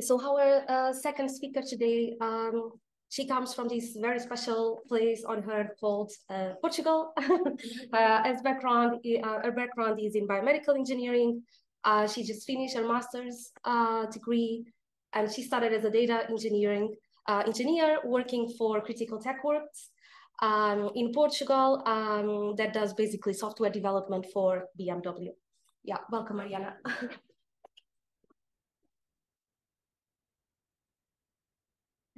So our uh, second speaker today, um, she comes from this very special place on earth called uh, Portugal. uh, as background, uh, her background is in biomedical engineering. Uh, she just finished her master's uh, degree, and she started as a data engineering engineer working for Critical Tech Works um, in Portugal um, that does basically software development for BMW. Yeah, welcome, Mariana.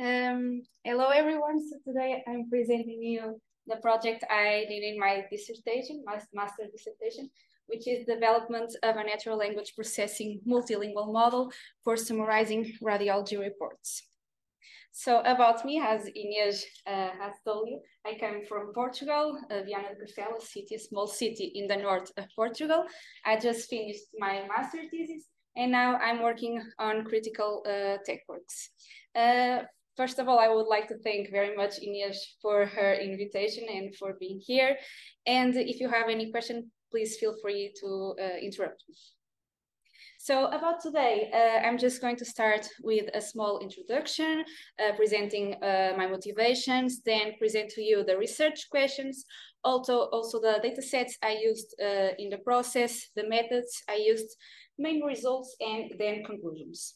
Um, hello everyone, so today I'm presenting you the project I did in my dissertation, my master dissertation, which is development of a natural language processing multilingual model for summarizing radiology reports. So about me, as Inês uh, has told you, I come from Portugal, uh, Viana do Castelo city, a small city in the north of Portugal. I just finished my master thesis and now I'm working on critical uh, tech works. Uh, First of all, I would like to thank very much Inês for her invitation and for being here. And if you have any question, please feel free to uh, interrupt me. So about today, uh, I'm just going to start with a small introduction, uh, presenting uh, my motivations, then present to you the research questions, also, also the data sets I used uh, in the process, the methods I used, main results, and then conclusions.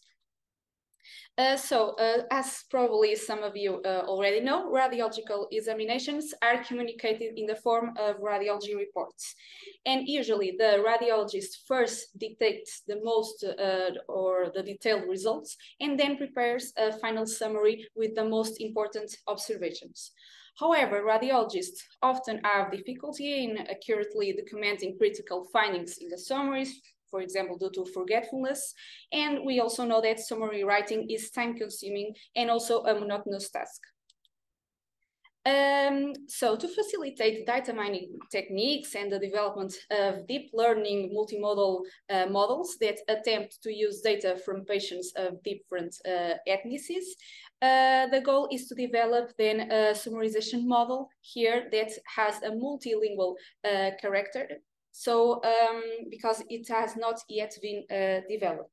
Uh, so, uh, as probably some of you uh, already know, radiological examinations are communicated in the form of radiology reports. And usually the radiologist first detects the most uh, or the detailed results and then prepares a final summary with the most important observations. However, radiologists often have difficulty in accurately documenting critical findings in the summaries for example, due to forgetfulness. And we also know that summary writing is time consuming and also a monotonous task. Um, so to facilitate data mining techniques and the development of deep learning multimodal uh, models that attempt to use data from patients of different uh, ethnicities, uh, the goal is to develop then a summarization model here that has a multilingual uh, character so um, because it has not yet been uh, developed.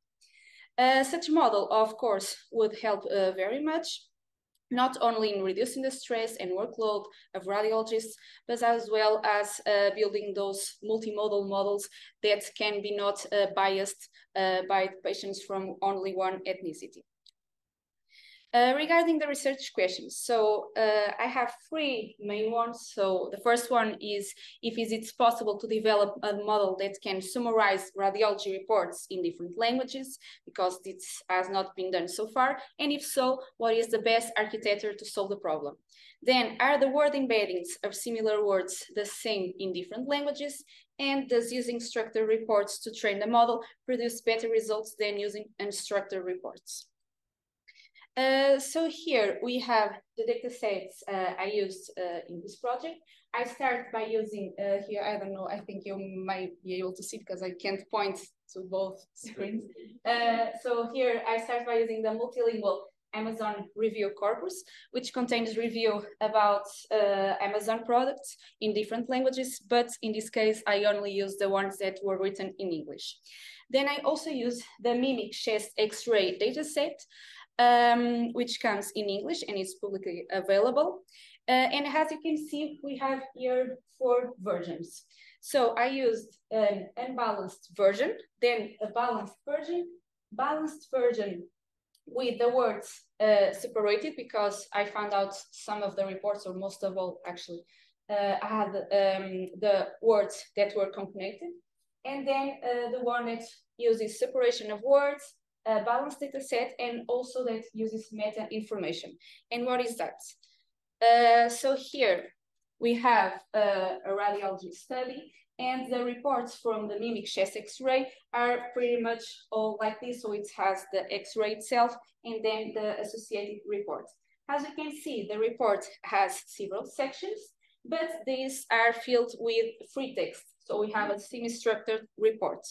Uh, such a model, of course, would help uh, very much, not only in reducing the stress and workload of radiologists, but as well as uh, building those multimodal models that can be not uh, biased uh, by patients from only one ethnicity. Uh, regarding the research questions, so uh, I have three main ones. So the first one is if is it possible to develop a model that can summarize radiology reports in different languages, because this has not been done so far. And if so, what is the best architecture to solve the problem? Then are the word embeddings of similar words the same in different languages? And does using structured reports to train the model produce better results than using unstructured reports? Uh, so here we have the data sets uh, I used uh, in this project. I start by using uh, here, I don't know, I think you might be able to see because I can't point to both screens. Uh, so here I start by using the multilingual Amazon review corpus, which contains review about Amazon products in different languages, but in this case, I only use the ones that were written in English. Then I also use the Mimic chest X-ray dataset, um, which comes in English and is publicly available. Uh, and as you can see, we have here four versions. So I used an unbalanced version, then a balanced version, balanced version with the words uh, separated because I found out some of the reports, or most of all actually, uh, had um, the words that were concatenated. And then uh, the one that uses separation of words a balanced data set and also that uses meta information. And what is that? Uh, so here we have uh, a radiology study and the reports from the mimic chest x-ray are pretty much all like this. So it has the x-ray itself and then the associated report. As you can see, the report has several sections, but these are filled with free text. So we have a semi-structured report.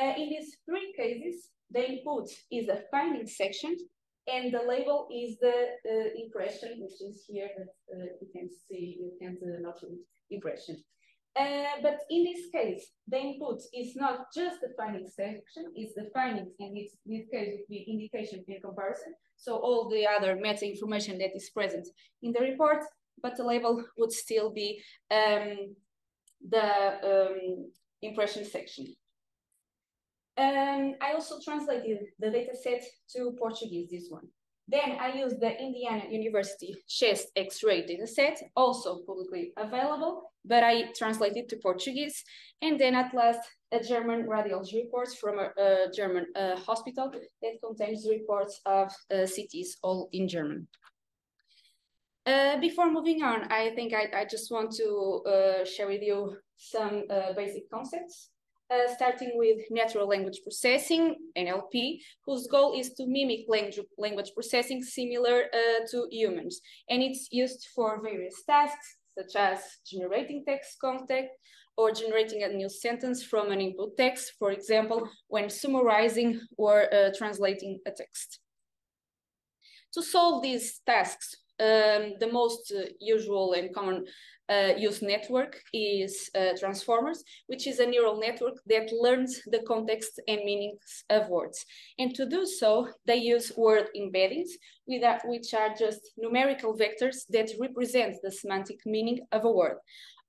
Uh, in these three cases, the input is a finding section, and the label is the uh, impression, which is here that uh, you can see, you can uh, not read impression. Uh, but in this case, the input is not just the finding section, it's the findings, and it's, in this case would be indication and comparison. So all the other meta information that is present in the report, but the label would still be um, the um, impression section. Um, I also translated the dataset to Portuguese, this one. Then I used the Indiana University chest X-ray dataset, also publicly available, but I translated to Portuguese. And then at last, a German radiology report from a, a German uh, hospital that contains reports of uh, all in German. Uh, before moving on, I think I, I just want to uh, share with you some uh, basic concepts uh, starting with natural language processing, NLP, whose goal is to mimic language, processing similar uh, to humans. And it's used for various tasks, such as generating text content or generating a new sentence from an input text, for example, when summarizing or uh, translating a text. To solve these tasks, um, the most uh, usual and common uh, use network is uh, Transformers, which is a neural network that learns the context and meanings of words. And to do so, they use word embeddings, which are just numerical vectors that represent the semantic meaning of a word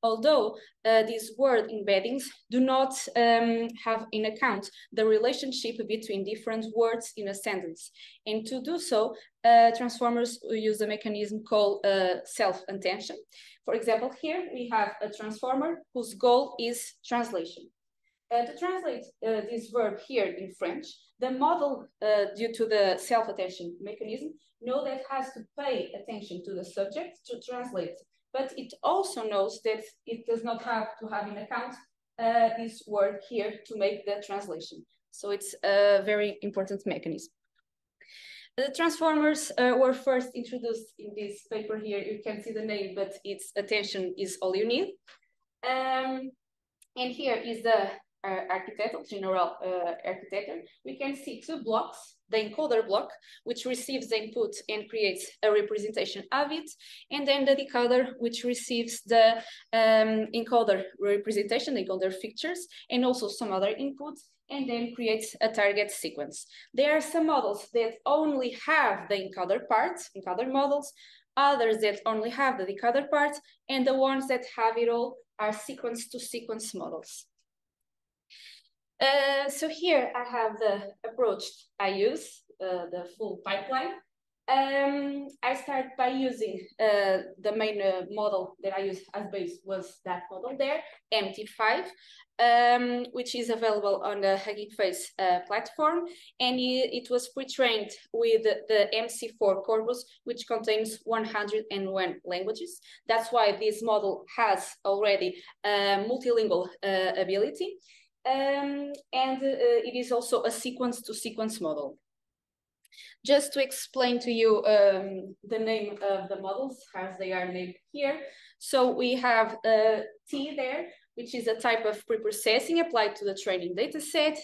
although uh, these word embeddings do not um, have in account the relationship between different words in a sentence. And to do so, uh, transformers use a mechanism called uh, self-attention. For example, here we have a transformer whose goal is translation. Uh, to translate uh, this verb here in French, the model, uh, due to the self-attention mechanism, know that has to pay attention to the subject to translate but it also knows that it does not have to have in account uh, this word here to make the translation. So it's a very important mechanism. The transformers uh, were first introduced in this paper here. You can see the name, but its attention is all you need. Um, and here is the uh, architecture, general uh, architecture. We can see two blocks the encoder block, which receives the input and creates a representation of it, and then the decoder, which receives the um, encoder representation, the encoder features, and also some other inputs, and then creates a target sequence. There are some models that only have the encoder part, encoder models, others that only have the decoder part, and the ones that have it all are sequence to sequence models. Uh, so here I have the approach I use, uh, the full pipeline. Um, I start by using uh, the main uh, model that I use as base was that model there, MT5, um, which is available on the Hugging Face uh, platform. And it, it was pre-trained with the MC4 corpus, which contains 101 languages. That's why this model has already multilingual ability um, and uh, it is also a sequence to sequence model. Just to explain to you um, the name of the models as they are named here. So we have T there, which is a type of preprocessing applied to the training data set.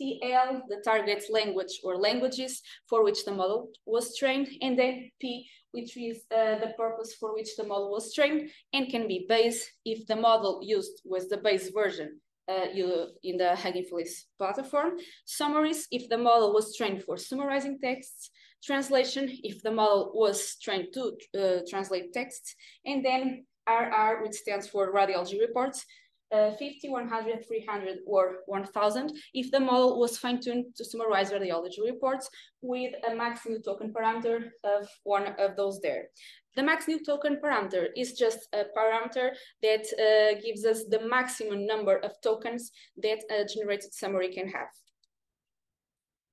TL, the target language or languages for which the model was trained, and then P, which is uh, the purpose for which the model was trained and can be base if the model used was the base version uh, you in the Hugging Face platform. Summaries if the model was trained for summarizing texts. Translation if the model was trained to uh, translate texts. And then RR, which stands for radiology reports, uh, 50, 100, 300, or 1000 if the model was fine-tuned to summarize radiology reports with a maximum token parameter of one of those there. The max new token parameter is just a parameter that uh, gives us the maximum number of tokens that a generated summary can have.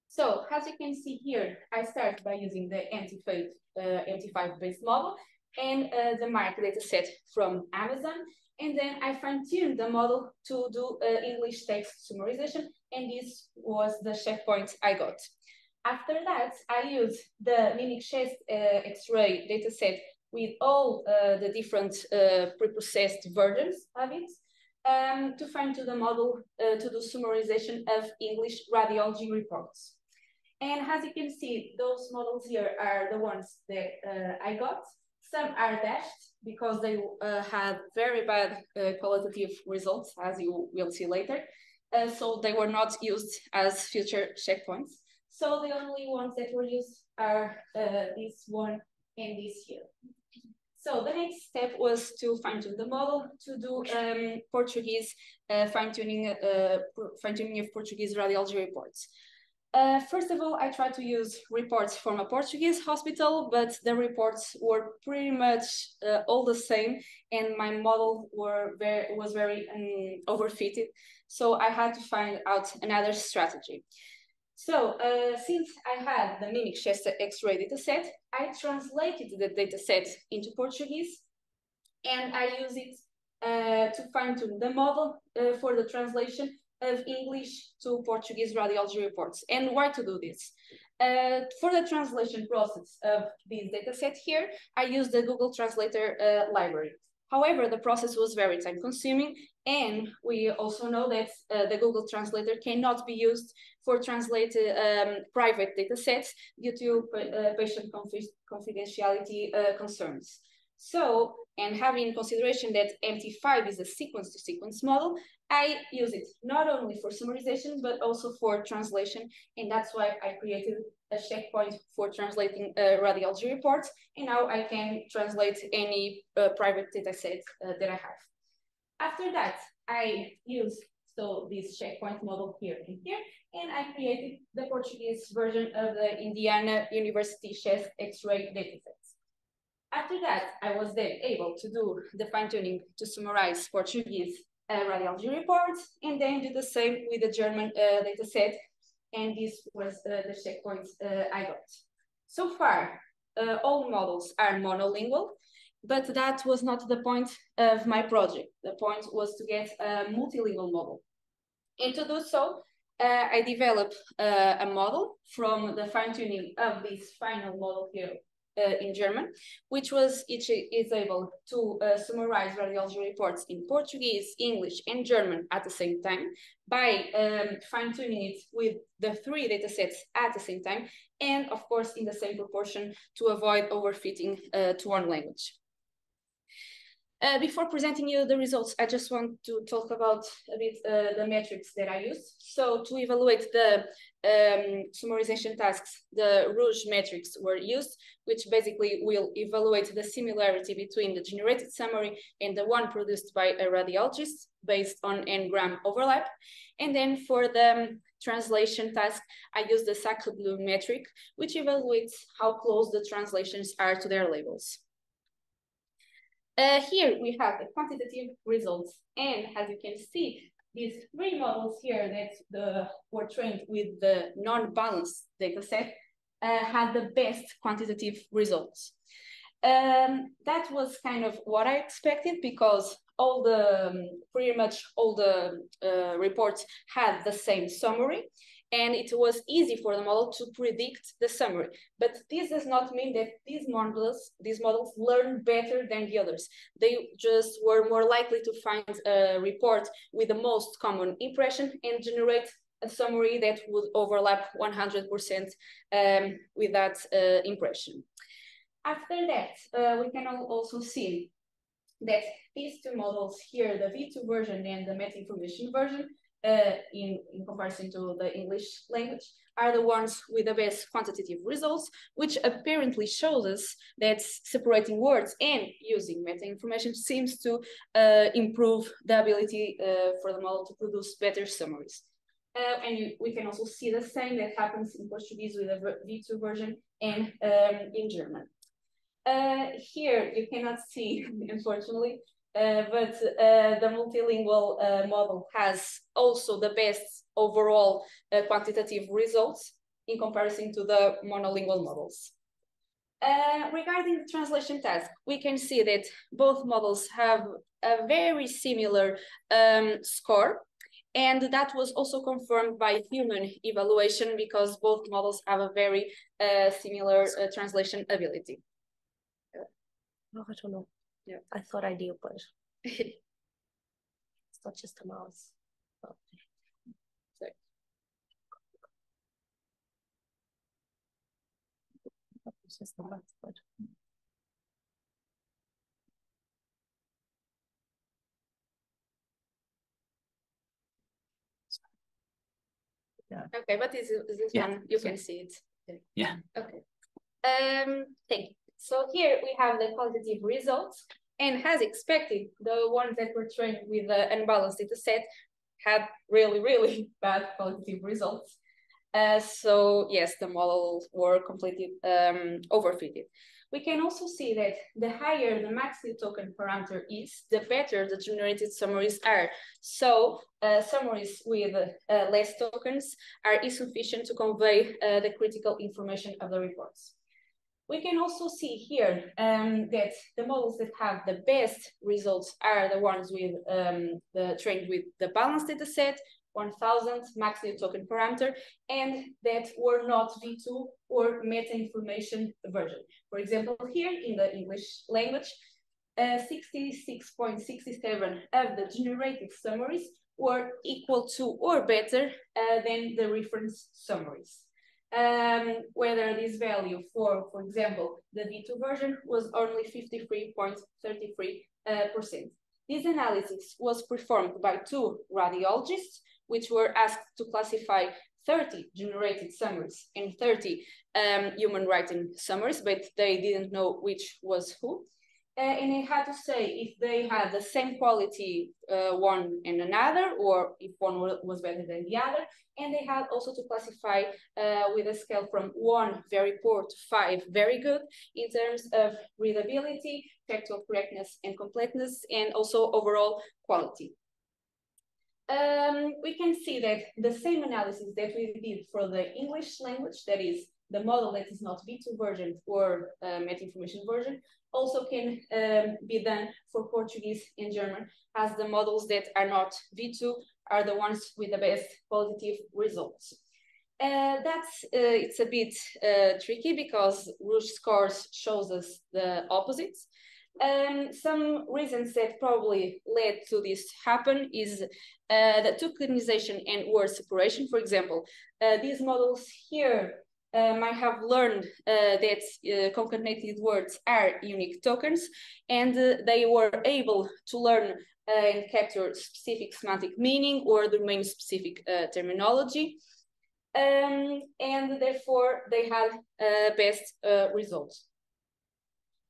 So as you can see here, I start by using the MT5, uh, MT5 based model and uh, the MARC dataset from Amazon. And then I fine-tuned the model to do uh, English text summarization. And this was the checkpoint I got. After that, I used the Mimic chest uh, X-ray dataset with all uh, the different uh, preprocessed versions of it um, to fine-tune the model uh, to do summarization of English radiology reports. And as you can see, those models here are the ones that uh, I got. Some are dashed because they uh, had very bad uh, qualitative results, as you will see later. So they were not used as future checkpoints. So the only ones that were used are this one and this here. So the next step was to fine-tune the model to do um, Portuguese uh, fine-tuning, uh, fine-tuning of Portuguese radiology reports. Uh, first of all, I tried to use reports from a Portuguese hospital, but the reports were pretty much uh, all the same, and my model were very, was very um, overfitted. So I had to find out another strategy. So uh, since I had the Mimic chest X-ray dataset, I translated the dataset into Portuguese and I use it uh, to fine-tune the model uh, for the translation of English to Portuguese radiology reports. And why to do this? Uh, for the translation process of this dataset here, I used the Google Translator uh, library. However, the process was very time consuming and we also know that uh, the Google Translator cannot be used for translated um, private data sets due to uh, patient confidentiality uh, concerns. So, and having in consideration that MT5 is a sequence to sequence model, I use it not only for summarization, but also for translation. And that's why I created a checkpoint for translating uh, radiology reports. And now I can translate any uh, private data set uh, that I have. After that, I used so this checkpoint model here and here, and I created the Portuguese version of the Indiana University chest X-ray datasets. After that, I was then able to do the fine-tuning to summarize Portuguese uh, radiology reports, and then do the same with the German uh, dataset, and this was uh, the checkpoints uh, I got. So far, uh, all models are monolingual, but that was not the point of my project. The point was to get a multilingual model. And to do so, uh, I developed uh, a model from the fine tuning of this final model here uh, in German, which was each is able to uh, summarize radiology reports in Portuguese, English, and German at the same time by um, fine tuning it with the three data sets at the same time, and of course in the same proportion to avoid overfitting uh, to one language. Uh, before presenting you the results, I just want to talk about a bit uh, the metrics that I use. So to evaluate the um, summarization tasks, the Rouge metrics were used, which basically will evaluate the similarity between the generated summary and the one produced by a radiologist based on n-gram overlap. And then for the um, translation task, I use the Sacre Bleu metric, which evaluates how close the translations are to their labels. Uh, here we have the quantitative results. And as you can see, these three models here that the, were trained with the non-balanced dataset uh, had the best quantitative results. Um, that was kind of what I expected because all the pretty much all the uh, reports had the same summary and it was easy for the model to predict the summary. But this does not mean that these models, these models learn better than the others. They just were more likely to find a report with the most common impression and generate a summary that would overlap 100% um, with that uh, impression. After that, uh, we can also see that these two models here, the V2 version and the meta information version, uh, in, in comparison to the English language are the ones with the best quantitative results, which apparently shows us that separating words and using meta information seems to uh, improve the ability uh, for the model to produce better summaries. Uh, and we can also see the same that happens in Portuguese with the V2 version and um, in German. Uh, here you cannot see, unfortunately, uh, but uh, the multilingual uh, model has also the best overall uh, quantitative results in comparison to the monolingual models. Uh, regarding the translation task, we can see that both models have a very similar um, score, and that was also confirmed by human evaluation because both models have a very similar translation ability. Oh, I don't know. Yeah. I thought I knew, but it's not just a mouse. Oh. Sorry. It's just a mouse, but. Yeah. Okay, but this this yeah. one you yeah. can see it. Yeah. Okay. Um, thank you. So here we have the qualitative results. And as expected, the ones that were trained with the unbalanced data set had really, really bad qualitative results. Uh, so yes, the models were completely um, overfitted. We can also see that the higher the max token parameter is, the better the generated summaries are. So uh, summaries with uh, less tokens are insufficient to convey uh, the critical information of the reports. We can also see here um, that the models that have the best results are the ones with um, the trained with the balanced data set, 1000 max new token parameter, and that were not V2 or meta information version. For example, here in the English language, 66.67 uh, of the generated summaries were equal to or better uh, than the reference summaries. Um, whether this value for, for example, the V2 version was only 53.33%. Uh, this analysis was performed by two radiologists which were asked to classify 30 generated summaries and 30 um, human writing summaries, but they didn't know which was who. Uh, and they had to say if they had the same quality uh, one and another, or if one was better than the other. And they had also to classify uh, with a scale from one very poor to five very good in terms of readability, factual correctness and completeness, and also overall quality um, we can see that the same analysis that we did for the English language, that is the model that is not V2 version or uh, meta information version, also can um, be done for Portuguese and German, as the models that are not V2 are the ones with the best positive results. Uh, that's uh, it's a bit uh, tricky because Rouge scores shows us the opposites. Um, some reasons that probably led to this happen is uh, the tokenization and word separation. For example, uh, these models here uh, might have learned uh, that uh, concatenated words are unique tokens, and uh, they were able to learn and capture specific semantic meaning or domain-specific terminology. Um, and therefore, they had best results.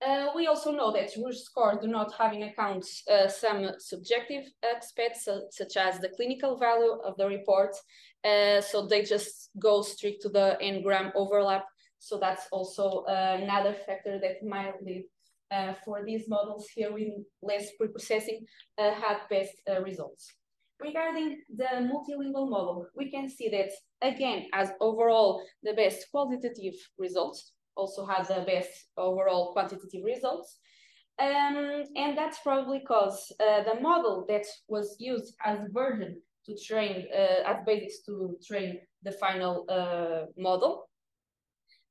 Uh, we also know that Rouge scores do not have in account uh, some subjective aspects, uh, such as the clinical value of the report. Uh, so they just go strict to the n-gram overlap. So that's also uh, another factor that might lead uh, for these models here with less preprocessing had best results. Regarding the multilingual model, we can see that, again, as overall the best qualitative results, also has the best overall quantitative results. Um, and that's probably because uh, the model that was used as version to train, uh, as basis to train the final uh, model,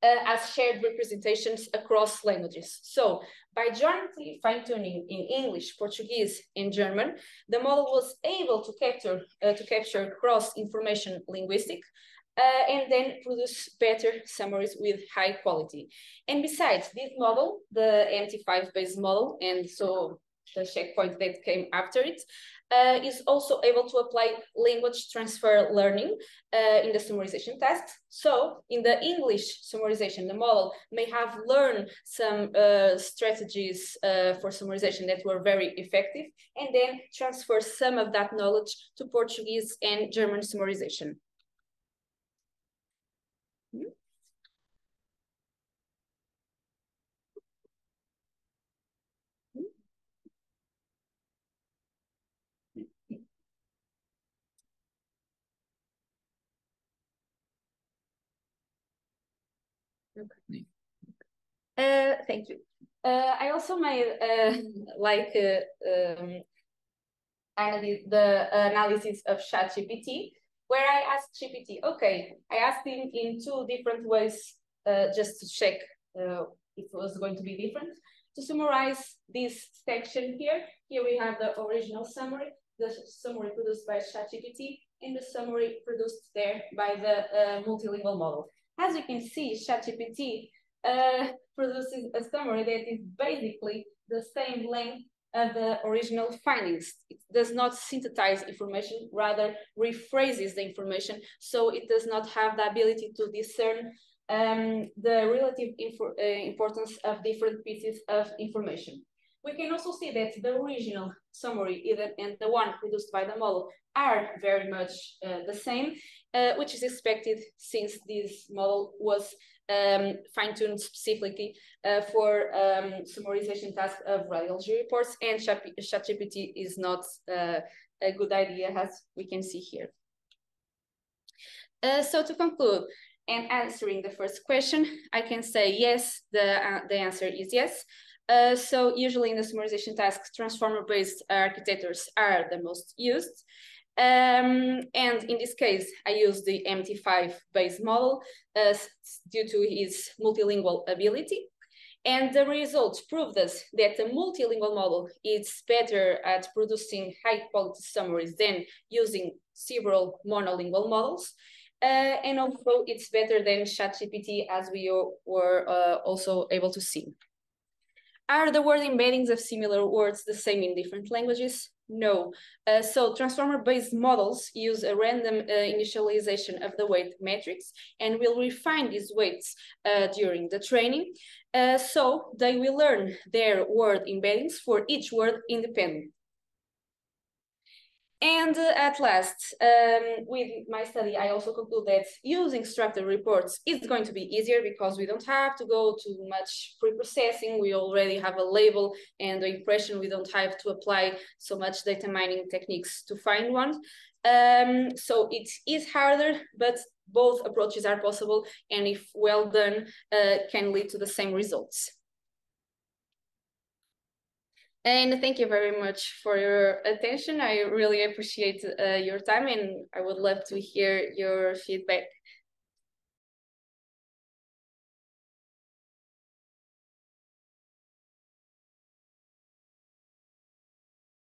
uh, as shared representations across languages. So by jointly fine-tuning in English, Portuguese, and German, the model was able to capture, to capture cross-information linguistic uh, and then produce better summaries with high quality. And besides this model, the MT5 based model, and so the checkpoint that came after it, uh, is also able to apply language transfer learning uh, in the summarization tasks. So in the English summarization, the model may have learned some uh, strategies uh, for summarization that were very effective, and then transfer some of that knowledge to Portuguese and German summarization. Uh, thank you. Uh, I also made uh, like uh, um, the analysis of ChatGPT, where I asked GPT, okay, I asked him in two different ways uh, just to check if it was going to be different. To summarize this section here, here we have the original summary, the summary produced by ChatGPT, and the summary produced there by the multilingual model. As you can see, ChatGPT produces a summary that is basically the same length as the original findings. It does not synthesize information, rather rephrases the information, so it does not have the ability to discern um, the relative uh, importance of different pieces of information. We can also see that the original summary and the one produced by the model are very much uh, the same, uh, which is expected since this model was um, fine-tuned specifically uh, for um, summarization tasks of radiology reports, and ChatGPT is not uh, a good idea, as we can see here. Uh, so to conclude, and answering the first question, I can say yes, the, uh, the answer is yes. Uh, so usually in the summarization tasks, transformer-based architectures are the most used. Um, and in this case, I use the MT5 base model uh, due to its multilingual ability. And the results proved us that the multilingual model is better at producing high quality summaries than using several monolingual models. Uh, and also it's better than ChatGPT as we were uh, also able to see. Are the word embeddings of similar words the same in different languages? No. Uh, so transformer-based models use a random uh, initialization of the weight matrix and will refine these weights uh, during the training. Uh, so they will learn their word embeddings for each word independently. And uh, at last, um, with my study, I also conclude that using structured reports is going to be easier because we don't have to go to much pre-processing. We already have a label and the impression. We don't have to apply so much data mining techniques to find one. Um, so it is harder, but both approaches are possible and if well done, uh, can lead to the same results. And thank you very much for your attention. I really appreciate uh, your time and I would love to hear your feedback.